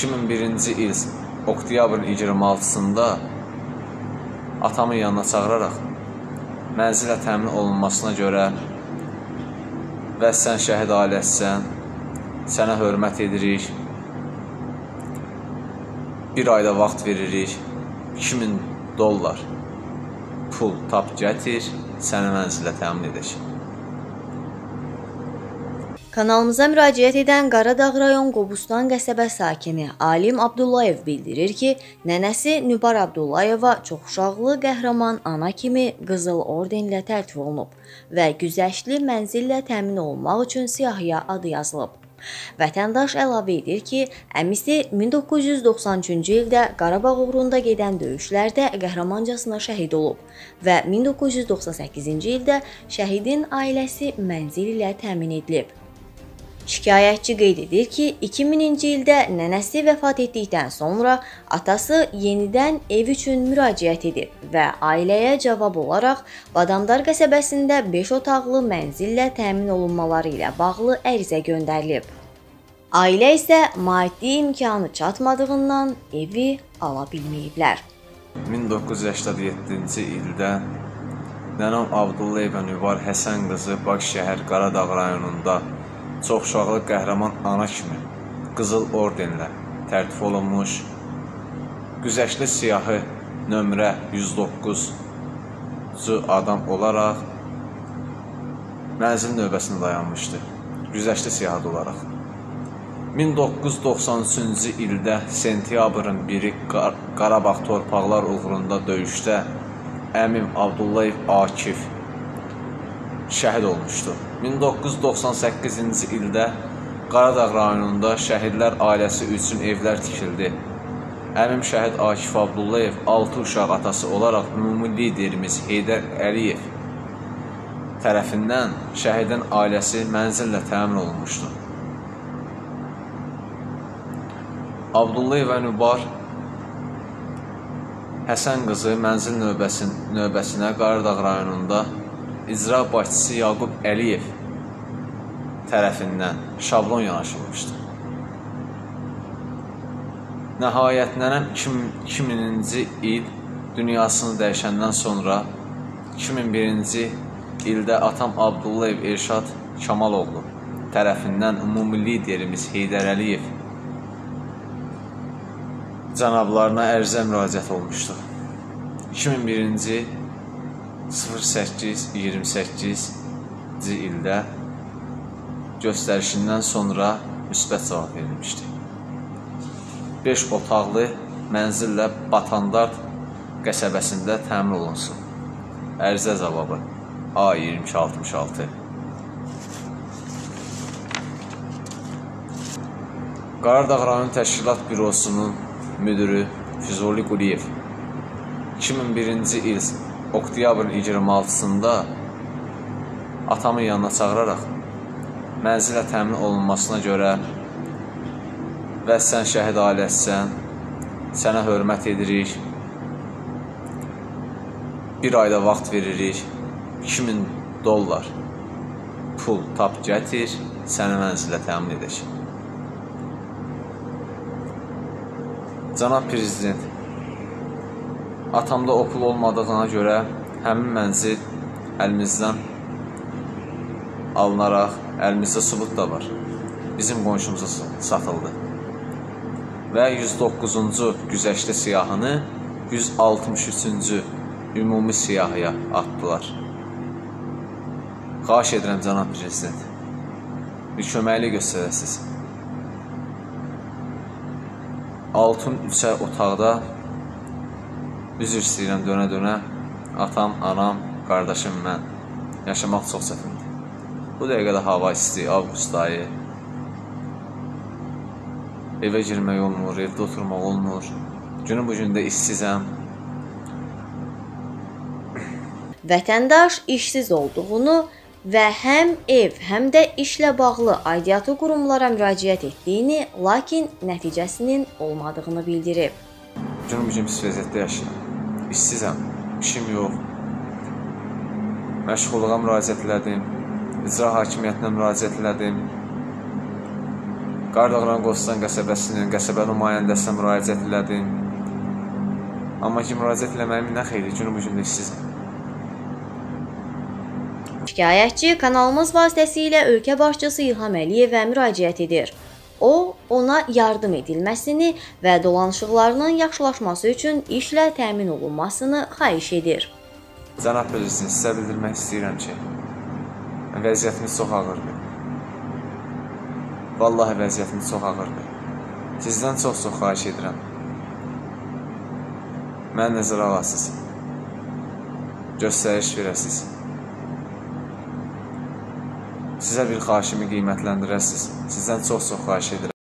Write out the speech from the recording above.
2001-ci il oktyabrın 26-sında atamın yanına çağıraraq mənzillə təmin olunmasına görə və sən şəhid ailəsən, sənə hörmət edirik, bir ayda vaxt veririk, 2000 dollar pul tap gətir, səni mənzillə təmin edək. Kanalımıza müraciət edən Qaradağ rayon Qobustan qəsəbə sakini Alim Abdullayev bildirir ki, nənəsi Nübar Abdullayeva çoxuşaqlı qəhrəman ana kimi qızıl ordenlə tərtib olunub və güzəştli mənzillə təmin olunmaq üçün siyahıya adı yazılıb. Vətəndaş əlavə edir ki, əmisi 1993-cü ildə Qarabağ uğrunda gedən döyüşlərdə qəhrəmancasına şəhid olub və 1998-ci ildə şəhidin ailəsi mənzil ilə təmin edilib. Şikayətçi qeyd edir ki, 2000-ci ildə nənəsi vəfat etdikdən sonra atası yenidən ev üçün müraciət edib və ailəyə cavab olaraq Badamdar qəsəbəsində 5 otaqlı mənzillə təmin olunmaları ilə bağlı ərizə göndərilib. Ailə isə maddi imkanı çatmadığından evi ala bilməyiblər. 1987-ci ildə nənəm Abdullayeva Nüvar Həsən qızı Bakı şəhər Qaradağ rayonunda çoxuşaqlı qəhrəman ana kimi qızıl ordenlə tərtib olunmuş, güzəştli siyahı nömrə 109-cu adam olaraq mənzil növbəsində dayanmışdı. Güzəştli siyahı olaraq. 1993-cü ildə sentyabrın 1-i Qar Qarabağ torpaqlar uğrunda döyüşdə əmim Abdullayev Akif şəhid olmuşdu. 1998-ci ildə Qaradağ rayonunda şəhidlər ailəsi üçün evlər tikildi. Əmim şəhid Akif Abdullayev 6 uşaq atası olaraq ümumi liderimiz Heydər Əliyev tərəfindən şəhidin ailəsi mənzillə təmin olunmuşdu. Abdullayev və Nübar Həsən qızı mənzil növbəsin, növbəsinə Qaradağ rayonunda icra başçısı Yaqub Əliyev tərəfindən şablon yanaşılmışdı. Nəhayət nənəm 2000-ci il dünyasını dəyişəndən sonra 2001-ci ildə atam Abdullayev Elşad Kamaloğlu tərəfindən ümumi liderimiz Heydər Əliyev cənablarına ərizə müraciət olmuşdu. 2001-ci 08-28-ci ildə göstərişindən sonra müsbət cavab verilmişdi. 5 otaqlı mənzillə Batandart qəsəbəsində təmin olunsun. Ərizə cavabı A2266 Qaradağ rayon təşkilat bürosunun müdürü Füzuli Quliyev 2001-ci il oktyabrın 26-sında atamın yanına çağıraraq mənzilə təmin olunmasına görə və sən şəhid ailəsən, sənə hörmət edirik, bir ayda vaxt veririk, 2000 dollar pul tap gətir, səni mənzilə təmin edək. Cənab Prezident, Atamda o pul olmadığına görə həmin mənzil əlimizdən alınaraq, əlimizdə sübut da var. Bizim qonşumuza satıldı. Və 109-cu güzəştli siyahını 163-cü ümumi siyahıya atdılar. Xahiş edirəm cənab prezident. Bir köməkli göstərəsiniz. Altın üçə otaqda Üzr istəyirəm dönə-dönə. Atam, anam, qardaşım mən. Yaşamaq çox çətindir. Bu dəqiqədə hava isti, avqust ayı. Evə girmək olmur, evdə oturmaq olmur. Günü bu gündə işsizəm. Vətəndaş işsiz olduğunu və həm ev, həm də işlə bağlı aidiyyatı qurumlara müraciət etdiyini, lakin nəticəsinin olmadığını bildirib. Günü bu gün pis vəziyyətdə yaşayıram işsizəm, işim yox. Məşğulluğa müraciət elədim, icra hakimiyyətinə müraciət elədim. Qardağran Qostan qəsəbəsinin qəsəbə nümayəndəsinə müraciət elədim. Amma ki, müraciət eləməyimin nə xeyri, günü bu gün də işsizəm. Şikayətçi kanalımız vasitəsilə ölkə başçısı İlham Əliyevə müraciət edir. O, ona yardım edilməsini və dolanışıqlarının yaxşılaşması üçün işlə təmin olunmasını xahiş edir. Cənab prezident, sizə bildirmək istəyirəm ki, vəziyyətimiz çox ağırdır. Vallahi vəziyyətimiz çox ağırdır. Sizdən çox-çox xahiş edirəm. Məni nəzərə alasınız. Göstəriş verəsiniz. Sizə bir xahişimi qiymətləndirəsiniz. Sizdən çox-çox xahiş edirəm.